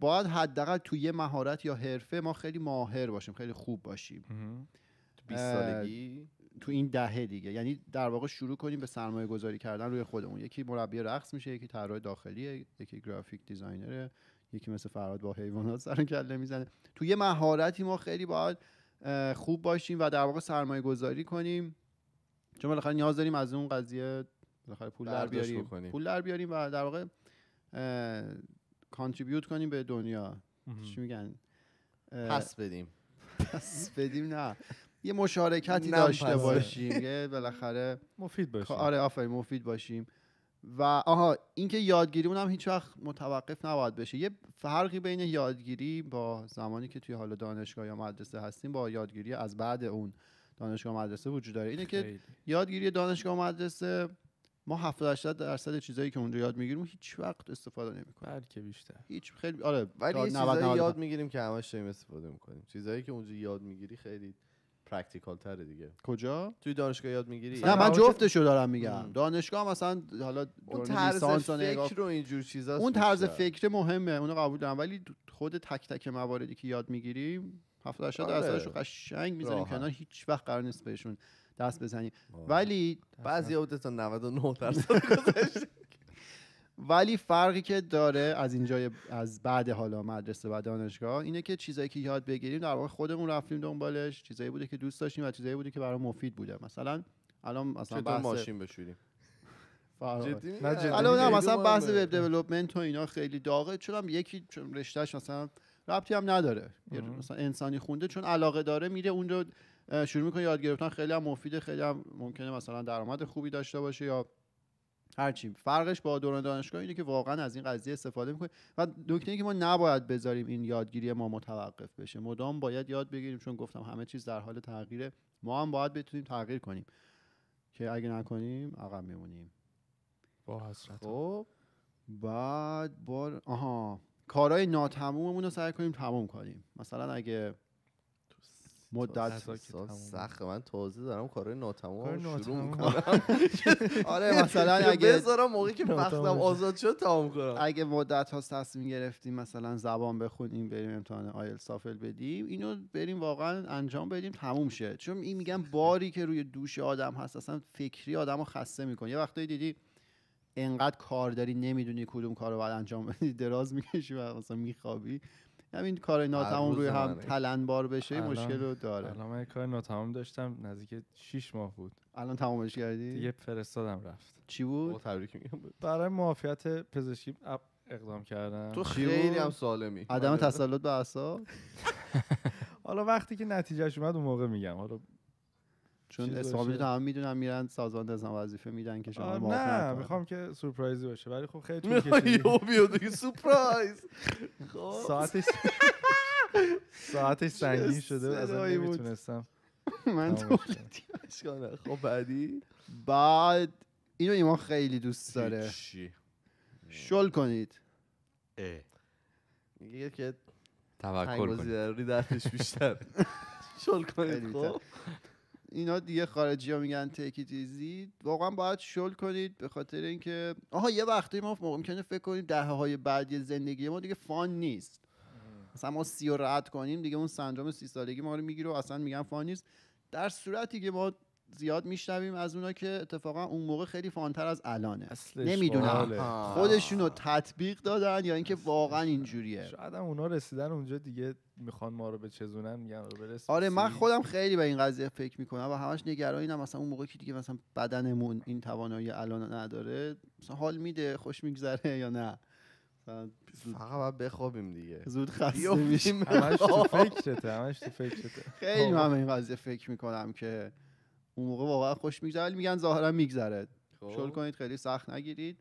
S4: باید حداقل توی یه مهارت یا حرفه ما خیلی ماهر باشیم خیلی خوب باشیم
S1: مهم.
S2: 20 سالگی
S4: تو این دهه دیگه. یعنی در واقع شروع کنیم به سرمایه گذاری کردن روی خودمون. یکی مربی رقص میشه یکی طراح داخلیه یکی گرافیک دیزاینره یکی مثل فرهاد با حیوانات سر و کله می‌زنه. تو یه مهارتی ما خیلی باید خوب باشیم و در واقع سرمایه گذاری کنیم. چون بالاخره نیاز داریم از اون قضیه بالاخره پول در بیاریم.
S2: بکنیم.
S4: پول در بیاریم و در واقع کانتریبیوت کنیم به دنیا. چی میگن؟
S2: پس بدیم.
S4: پس بدیم نه. یه مشارکتی داشته. باشیم. یه بالاخره
S1: مفید باشه
S4: آره آفرین مفید باشیم. و آها اینکه یادگیریمون هم هیچ وقت متوقف نباید بشه. یه فرقی بین یادگیری با زمانی که توی حال دانشگاه یا مدرسه هستیم با یادگیری از بعد اون دانشگاه و مدرسه وجود داره. اینه که. یادگیری دانشگاه و مدرسه ما 70 80 درصد چیزایی که اونجا یاد می‌گیریم هیچ وقت استفاده نمی‌کنیم.
S1: بلکه بیشتر.
S4: هیچ خیلی آره
S2: ولی
S4: تا
S2: یه
S4: 90
S2: چیزایی
S4: 90
S2: یاد می‌گیریم که همش داریم استفاده می‌کنیم. چیزایی که اونجا یاد می‌گیری خیلی practical تره دیگه.
S4: کجا؟
S2: توی دانشگاه یاد می‌گیری؟
S4: نه من جفتشو دارم میگم. دانشگاه مثلا حالا
S2: اون طرز فکر و اینجور چیزا
S4: اون طرز فکر مهمه اونو قبول دارم. ولی خود تک تک مواردی که یاد می‌گیریم 70 80
S2: آره.
S4: درصدش رو قشنگ می‌ذاریم. کنار هیچ وقت قرار نیست بهشون دست بزنیم ولی
S2: بعضی تا 99 درصد گذشته.
S4: ولی فرقی که داره از اینجا از بعد حالا مدرسه و دانشگاه اینه که چیزایی که یاد بگیریم در واقع خودمون رفتیم دنبالش چیزایی بوده که دوست داشتیم و چیزایی بوده که برای مفید بوده. مثلا الان مثلا بحث
S2: ماشین بشوریم؟
S4: الان نه مثلا بحث. وب دیولپمنت و اینا خیلی داغه. چون یکی چون رشتهش مثلا ربطی هم نداره. مثلا انسانی خونده چون علاقه داره میره اون رو شروع می‌کنه یاد گرفتن. خیلی هم مفیده خیلی هم ممکنه مثلا درآمد خوبی داشته باشه یا هرچی فرقش با دوران دانشگاه اینه که واقعا از این قضیه استفاده می‌کنه و نکته که ما نباید بذاریم این یادگیری ما متوقف بشه. مدام باید یاد بگیریم چون گفتم همه چیز در حال تغییره ما هم باید بتونیم تغییر کنیم. که اگه نکنیم عقب میمونیم.
S1: با حسرت
S2: خب
S4: بعد بار آها. کارهای ناتموممون رو سعی کنیم تموم کنیم. مثلا اگه مدت.
S2: سخت من تازه دارم کارهای ناتمام
S1: کار
S2: رو شروع. می‌کنم
S4: آره مثلا اگه
S2: بذارم موقعی که وقتم. آزاد شد تمام کنم
S4: اگه مدت ها تصمیم گرفتیم مثلا زبان بخونیم بریم امتحان آیل سافل بدیم اینو بریم واقعا انجام بدیم تموم شه چون این میگم باری که روی دوش آدم هست اصلا فکری آدم رو خسته می‌کنه یه وقتایی دیدی انقدر کار داری نمی‌دونی کدوم کار رو باید انجام بدی دراز می‌کشی و مثلا میخوابی همین کار ناتمام روی هم. تلنبار بشه
S1: الان-
S4: مشکل رو داره.
S1: الان من یه کار ناتمام داشتم نزدیک 6 ماه بود.
S4: الان تمامش کردی؟
S1: دیگه فرستادم رفت.
S4: چی بود؟
S2: تبریک میگم.
S1: برای معافیت پزشکی اقدام کردم.
S2: تو
S4: چی
S2: خیلی؟ هم سالمی.
S4: عدم
S2: آره.
S4: تسلط به اعصاب؟
S1: حالا وقتی که نتیجهش اومد اون موقع میگم. حالا
S4: چون. تو هم می‌دونم میرن سازمان نظام وظیفه میدن که شما
S1: نه. می‌خوام که سورپرایزی باشه. ولی خب خیلی طول کشید.
S2: سورپرایز. خب.
S1: ساعتش ساعتش سنگین شده بود. اصلا. نمی‌تونستم.
S4: من
S1: تمامش
S4: تو
S1: کنم.
S2: اشکال نداره. خب بعدی؟
S4: بعد اینو ایمان خیلی دوست داره.
S2: چی
S4: شل کنید.
S2: میگه که
S3: توکل کنید.
S2: درش بیشتر. شل کنید. خب.
S4: اینا دیگه خارجی ها میگن تکی تیزی واقعا باید شل کنید به خاطر اینکه آها یه وقتی ما ممکنه فکر کنیم دهه های بعدی زندگی ما دیگه فان نیست. مثلا ما سی رو رد کنیم دیگه اون سندروم سی سالگی ما رو می‌گیره و اصلا میگن فان نیست. در صورتی که ما زیاد میشنویم از اونا که اتفاقا اون موقع خیلی فانتر از الانه. نمی‌دونم. خودشون رو تطبیق دادن یا اینکه واقعا اینجوریه.
S1: شاید اونا رسیدن اونجا دیگه می‌خوان ما رو بچزونن میگن رو
S4: آره من. خودم خیلی به این قضیه فکر می‌کنم و همش نگرانم مثلا اون موقع که دیگه مثلا بدنمون این توانایی الان نداره مثلا حال میده خوش میگذره یا نه.
S2: فقط باید بخوابیم دیگه.
S4: زود خسته میشیم.
S2: به
S1: همش تو. فکرته همش تو فکرته.
S4: خیلی
S2: خب.
S4: من به این قضیه فکر می‌کنم که اون موقع واقعا خوش میگذره ولی میگن ظاهرا میگذره.
S2: خب.
S4: شل کنید خیلی سخت نگیرید.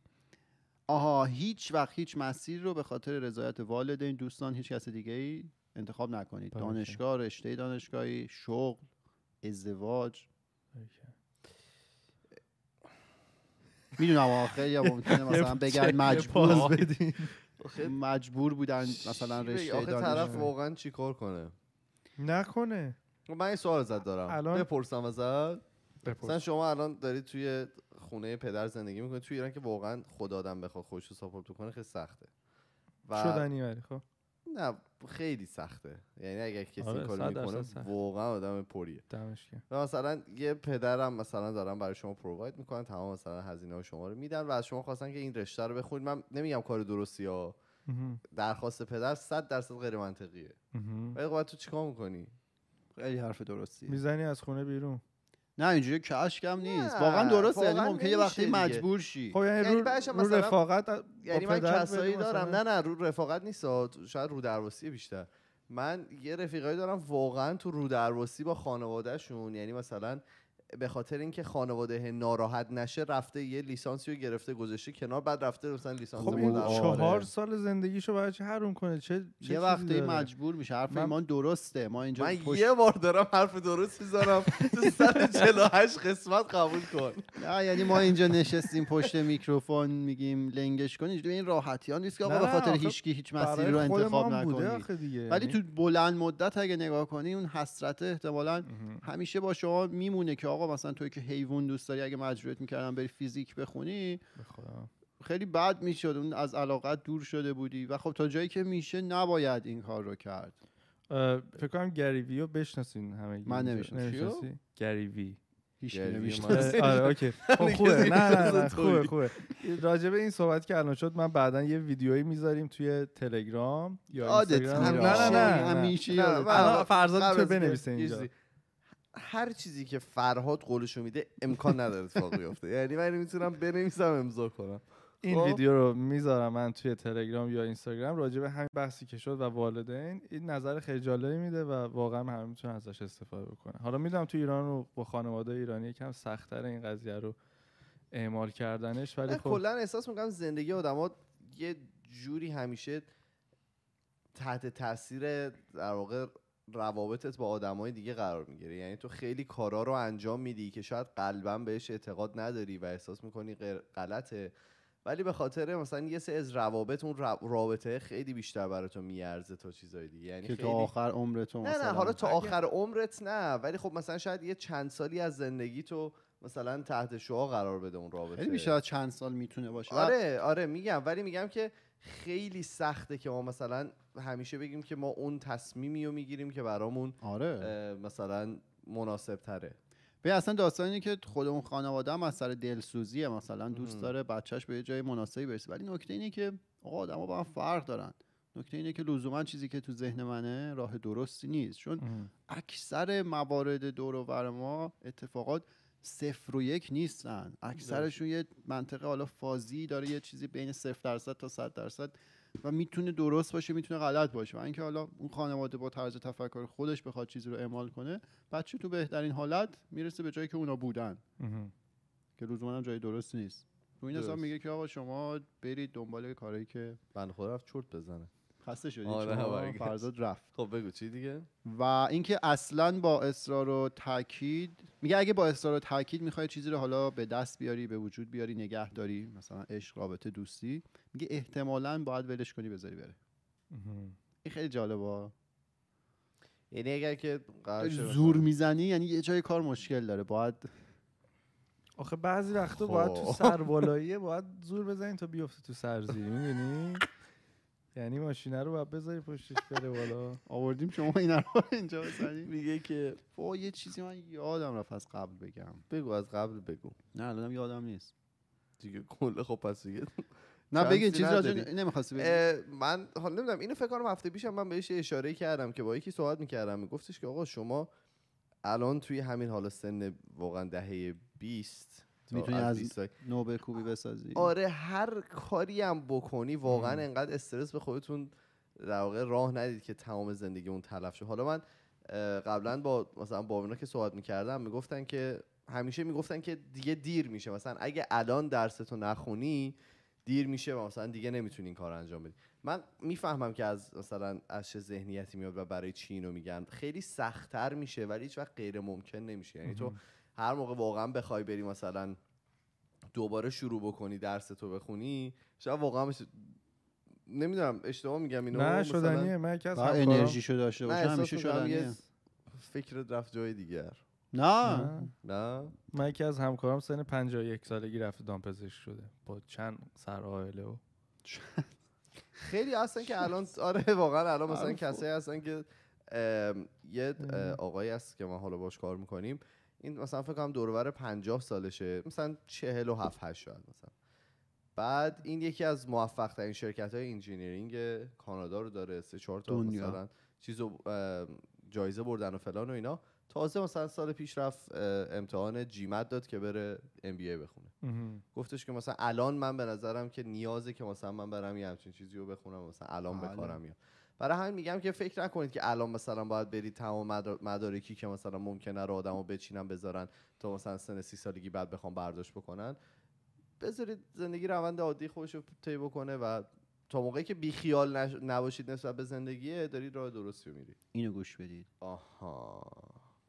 S4: آها هیچ وقت هیچ مسیر رو به خاطر رضایت والدین دوستان هیچ کس دیگه ای انتخاب نکنید.
S1: باشه.
S4: دانشگاه رشته دانشگاهی شغل ازدواج. می‌دونم خیلی هم ممکنه مثلا بگن مجبور مجبور بودن مثلا؟ رشته
S2: آخه طرف
S4: دانشگاهی
S2: واقعا چیکار کنه؟
S1: نکنه.
S2: من این سوال ازت دارم.
S1: الان-
S2: بپرسم ازت. مثلا
S1: بپرس
S2: شما الان دارید توی خونه پدر زندگی می‌کنید توی ایران که واقعا خدا آدم بخواد خودش رو ساپورت کنه خیلی سخته. و
S1: شدنی ولی خب.
S2: نه خیلی سخته. یعنی اگر کسی
S1: آره، صد درصد
S2: می‌کنه. واقعا آدم پریه. و مثلا یه پدرم مثلا دارن برای شما پروواید می‌کنن تمام مثلا هزینه شما رو میدن و از شما خواستن که این رشته رو بخونید. من نمیگم کار درستی ها. درخواست پدر 100 درصد غیر منطقیه. ولی خب تو چیکار می‌کنی؟
S4: خیلی حرف درستی
S1: می‌زنی از خونه بیرون.
S4: نه اینجوری کشکم نیست. واقعا درسته یعنی ممکنه یه وقتی. مجبور شی.
S1: خب یعنی
S2: یعنی
S1: رو, رو رفاقت
S2: یعنی من کسایی دارم؟ نه نه رو رفاقت نیست. شاید رو درواسی بیشتر. من یه رفیقایی دارم واقعا تو رو درواسی با خانوادهشون. یعنی مثلا به خاطر اینکه خانواده ناراحت نشه رفته یه لیسانسی رو گرفته گذاشته کنار بعد رفته مثلا لیسانس
S1: خب این
S2: علاقه.
S1: چهار سال زندگیشو برای چه حروم کنه؟ چه, چه
S4: یه وقتی؟ مجبور میشه حرف
S1: من-
S4: ایمان درسته ما اینجا
S2: من
S4: پشت-
S2: یه بار دارم حرف درست می‌زنم. تو 148 قسمت قبول کن.
S4: نه یعنی ما اینجا نشستیم پشت میکروفون میگیم لنگش کنید این راحتی ها نیست که آقا به خاطر هیچ
S1: برای
S4: مسیری رو انتخاب نکنی. ولی
S1: یعنی-
S4: تو بلند مدت اگه نگاه کنی اون حسرت احتمالا. همیشه با شما میمونه که آقا مثلا توی که حیوان دوست داری اگه مجبورت می‌کردن بری فیزیک بخونی. خیلی بد می‌شد. اون از علاقت دور شده بودی و خب تا جایی که میشه نباید این کار رو کرد.
S1: فکر کنم گریوی رو بشناسین همه
S4: من نمی‌شناسم.
S1: گریوی
S4: هیچ نمی‌شناسه
S1: آره اوکی. خب
S2: دیگه
S1: خوبه. نه نه خوبه. خوبه. راجع به این صحبت که الان شد من بعدا یه ویدیویی می‌ذاریم توی تلگرام یا اینستاگرام. نه نه نه.
S4: همیشه
S2: قبل
S1: تو
S2: یه
S1: اینجا.
S2: هر چیزی که فرهاد قولشو میده امکان نداره اتفاق بیفته. یعنی من می‌تونم بنویسم امضا کنم.
S1: این
S2: خب.
S1: ویدیو رو می‌ذارم من توی تلگرام یا اینستاگرام راجع به همین بحثی که شد و والدین. این نظر خیلی جالبی میده و واقعا همه می‌تونن ازش استفاده بکنن. حالا می‌دونم تو ایران و با خانواده ایرانی یکم سختتر این قضیه رو اعمال کردنش ولی خب
S2: کلا احساس می‌کنم زندگی آدما یه جوری همیشه تحت تاثیر در واقع روابطت با آدمای دیگه قرار می‌گیره. یعنی تو خیلی کارا رو انجام میدی که شاید قلبا بهش اعتقاد نداری و احساس می‌کنی غلطه. ولی به خاطر مثلا یه سری از روابط اون را- رابطه خیلی بیشتر برای تو میارزه تا چیزای دیگه. یعنی
S4: که
S2: خیلی
S4: تا آخر عمرتون
S2: نه نه حالا تا آخر عمرت نه. ولی خب مثلا شاید یه چند سالی از زندگی تو مثلا تحت شعا قرار بده اون رابطه.
S4: خیلی بیشتر چند سال می‌تونه باشه.
S2: آره آره میگم. ولی میگم که خیلی سخته که ما مثلا همیشه بگیم که ما اون تصمیمی رو می‌گیریم که برامون
S4: آره.
S2: مثلا مناسب تره
S4: به اصلا داستان اینه که خود اون خانواده هم از سر دلسوزیه. مثلا دوست. داره بچهش به یه جای مناسبی برسه. ولی نکته اینه که آقا آدما با هم فرق دارن. نکته اینه که لزوما چیزی که تو ذهن منه راه درستی نیست. چون
S1: ام.
S4: اکثر موارد دور و بر ما اتفاقات صفر و یک نیستن. اکثرشون یه منطقه حالا فازی داره یه چیزی بین صفر درصد تا صد درصد و می‌تونه درست باشه می‌تونه غلط باشه و اینکه حالا اون خانواده با طرز تفکر خودش بخواد چیزی رو اعمال کنه بچه تو بهترین حالت می‌رسه به جایی که اونا بودن. که لزوما هم جای درستی نیست رو این حساب
S2: درست.
S4: میگه که آقا شما برید دنبال کارهایی که
S2: بند خود رفت چرت بزنه
S4: خسته شدید
S2: آره،.
S4: فرزاد رفت
S2: خب بگو چی دیگه
S4: و اینکه اصلا با اصرار و تاکید میگه اگه با اصرار و تاکید می‌خوای چیزی رو حالا به دست بیاری به وجود بیاری نگه داری مثلا عشق رابطه دوستی میگه احتمالا باید ولش کنی بذاری بره. این خیلی جالبه
S2: یعنی اگر که
S4: زور می‌زنی یعنی یه جای کار مشکل داره باید
S1: آخه بعضی وقتا باید تو
S2: خب.
S1: سربالاییه باید زور بزنین تا بیفته تو سرزیری می‌دونی یعنی ماشینه رو باید بذاری پشتش بره بالا.
S4: آوردیم شما اینا رو اینجا بزنی.
S2: میگه که
S4: با یه چیزی من یادم رفت از قبل بگم.
S2: بگو از قبل بگو.
S4: نه الانم یادم نیست.
S2: دیگه کل خب پس دیگه.
S4: نه بگین چیزی راجع. نمی‌خواستی بگی؟
S2: من حالا نمی‌دونم اینو فکر کنم هفته پیشم من بهش یه اشاره کردم که با یکی صحبت می‌کردم. میگفتش که آقا شما الان توی همین حالا سن واقعا دهه 20 تا
S4: می‌تونی از
S2: 20 سال-
S4: نوبه کوبی بسازی.
S2: آره هر کاری هم بکنی واقعا. انقدر استرس به خودتون در واقع راه ندید که تمام زندگی اون تلف شه. حالا من قبلا با مثلا با که صحبت می‌کردم می‌گفتن که همیشه می‌گفتن که دیگه دیر میشه. مثلا اگه الان درستو نخونی دیر میشه و مثلا دیگه نمی‌تونی این کار انجام بدی. من می‌فهمم که از مثلا از چه ذهنیتی میاد و برای چی اینو میگن. خیلی سختتر میشه ولی هیچ وقت غیر ممکن نمیشه. یعنی تو هر موقع واقعا بخوای بری مثلا دوباره شروع بکنی درس تو بخونی شاید واقعا بشه نمی‌دونم اشتباه میگم اینو
S1: نه
S2: مثلا-
S1: شدنیه. من
S4: باید
S1: همکارام-
S4: انرژیشو داشته باشه
S2: احساس
S4: همیشه شدنیه.
S2: فکرت رفت جای دیگر
S4: نه.
S1: نه.
S2: نه؟
S1: من یکی از همکارام سن 51 سالگی رفته دامپزشک شده. با چند سر عائله و
S2: خیلی هستن که الان آره واقعا الان مثلا کسایی هستن که یه آقایی هست که ما حالا باش کار می‌کنیم. این مثلا فکر کنم دورور 50 سالشه مثلا 47 8 شاید مثلا بعد این یکی از موفق ترین شرکت های انجینیرینگ کانادا رو داره سه چهار تا
S4: دنیا.
S2: مثلا چیزو جایزه بردن و فلان و اینا تازه مثلا سال پیش رفت امتحان جیمت داد که بره ام بی ای بخونه. گفتش که مثلا الان من به نظرم که نیازه که مثلا من برم یه همچین چیزی رو بخونم مثلا الان به
S4: بله.
S2: برای همین میگم که فکر نکنید که الان مثلا باید برید تمام مدار- مدارکی که مثلا ممکنه رو آدمو بچینن بذارن تا مثلا سن سی سالگی بعد بخوام برداشت بکنن. بذارید زندگی روند عادی خودش رو طی بکنه و تا موقعی که بیخیال نش... نباشید نسبت به زندگی دارید راه درستی رو میرید.
S4: اینو گوش بدید.
S2: آها.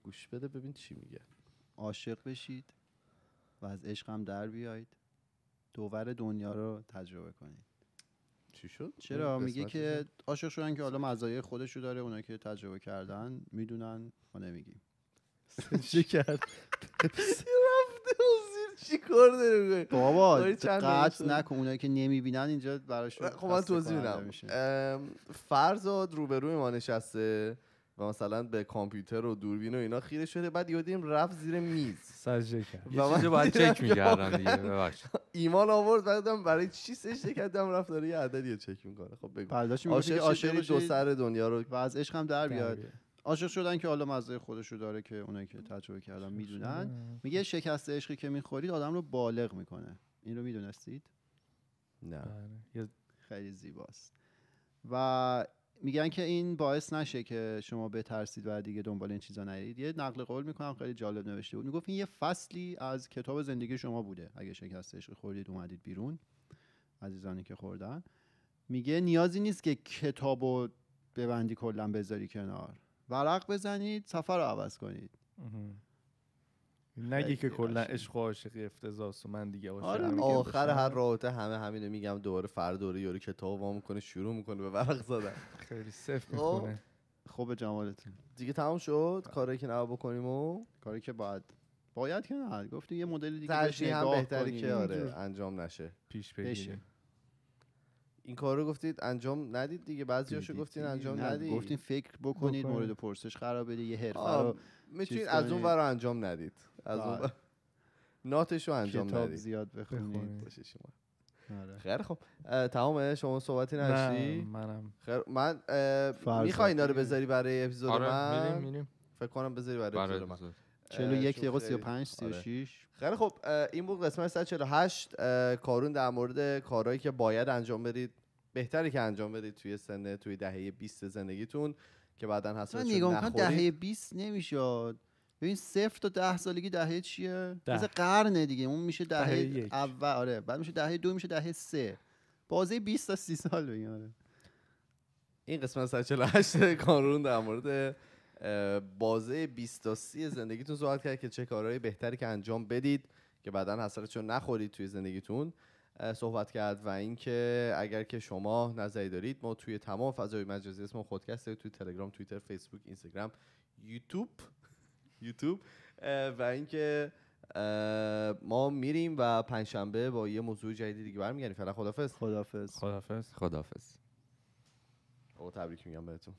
S2: گوش بده ببین چی میگه.
S4: عاشق بشید و از عشقم در بیایید. دوور دنیا رو تجربه کنید.
S2: چی شد؟
S4: چرا؟
S2: این
S4: میگه که؟ عاشق شدن که حالا مزایای خودشو داره اونایی که تجربه کردن می‌دونن ما نمیگیم.
S1: چی کرد؟
S2: چی کار داره؟
S4: بابا قطع نکن اونایی که نمی‌بینن اینجا براشون
S2: خب من توضیح میدم. فرزاد روبروی ما نشسته. و مثلا به کامپیوتر و دوربین و اینا خیره شده بعد یادیم رفت زیر میز.
S1: سجده کرد.
S3: یه
S2: و من
S3: باید چک
S2: که
S3: می‌کردن دیگه ببخشید.
S2: ایمان آورد بعدم برای چی سجده کردم؟ رفت داره یه عددی رو چک می‌کنه. خب بگو.
S4: که
S2: عاشق
S4: عاشق
S2: شدی دو سر دنیا رو
S4: و از عشقم در بیاد. عاشق شدن که حالا مزه خودشو داره که اونایی که تجربه کردن می‌دونن. میگه شکست عشقی که می‌خورید آدم رو بالغ می‌کنه. این رو می‌دونستید؟
S2: نه.
S1: بله.
S4: خیلی زیباست. و میگن که این باعث نشه که شما بترسید و دیگه دنبال این چیزا نرید یه نقل قول می‌کنم خیلی جالب نوشته بود. می‌گفت این یه فصلی از کتاب زندگی شما بوده. اگه شکست عشق خوردید اومدید بیرون عزیزانی که خوردن. میگه نیازی نیست که کتابو ببندی کلا بذاری کنار. ورق بزنید سفر رو عوض کنید.
S1: نگی که کلا. عشق و عاشقی افتضاحست و من دیگه عاشق
S4: آره،
S2: آخر. هر رابطه همه همینو میگم دوباره فرد دوره یارو کتاب وا می‌کنه شروع می‌کنه به ورق زدن
S1: خیلی صفر
S2: خب.
S1: می‌کنه
S4: خوب جمالتون
S2: دیگه تمام شد کاری که نباید بکنیم و
S4: کاری که باید باید که نه گفتی یه مدل دیگه بهش
S2: ترجیح هم بهتری. که آره. انجام نشه
S1: پیش
S4: بشه.
S1: بگیره
S2: این کار رو گفتید انجام ندید دیگه بعضیاشو گفتین. انجام ندید
S4: گفتین فکر بکنید
S1: بکنید.
S4: مورد پرسش قرار بدید یه حرفه رو
S2: می‌تونید از اون. ور رو انجام ندید از اون ناتش رو انجام
S4: کتاب
S2: ندید
S4: زیاد بخونید
S2: شما.
S4: آره.
S2: خیلی خب تمامه شما صحبتی نداشتی
S1: منم.
S2: خیر من می‌خوای اینا رو. بذاری برای اپیزود
S3: آره
S2: من؟
S3: میریم میریم.
S2: فکر کنم بذاری برای
S3: برای
S2: اپیزود من.
S3: اپیزود.
S4: چلو
S2: اه،
S4: یک
S2: چون
S4: دقیقه
S2: خیلی-
S4: سی و پنج سی و
S2: آره.
S4: شیش
S2: خیلی خب این بود قسمت 148 اه، کارون در مورد کارهایی که باید انجام بدید بهتری که انجام بدید توی سن توی دهه 20 زندگیتون که بعدا
S4: من
S2: حسرتشو
S4: نگاه می‌کنم
S2: نخورید.
S4: دهه 20 نمی‌شد. ببین صفر تا ده سالگی دهه چیه؟
S1: ده.
S4: مثل قرنه دیگه. اون میشه دهه,
S1: دهه یک.
S4: اول. آره. بعد میشه دهه دو میشه دهه سه. بازه 20 تا 30 سال بگیم آره.
S2: این قسمت 148 کارون در مورد بازه 20 تا 30 زندگیتون صحبت کرد که چه کارهایی بهتری که انجام بدید که بعدا حسرتشو نخورید توی زندگیتون صحبت کرد و اینکه اگر که شما نظری دارید ما توی تمام فضای مجازی اسم خودکست توی تلگرام توییتر فیسبوک اینستاگرام یوتیوب یوتیوب اه، و اینکه ما میریم و پنجشنبه با یه موضوع جدیدی دیگه برمیگردیم. فعلا خدافظ.
S4: خدافظ.
S1: خدافظ.
S3: خداحافظ
S2: او تبریک میگم بهتون.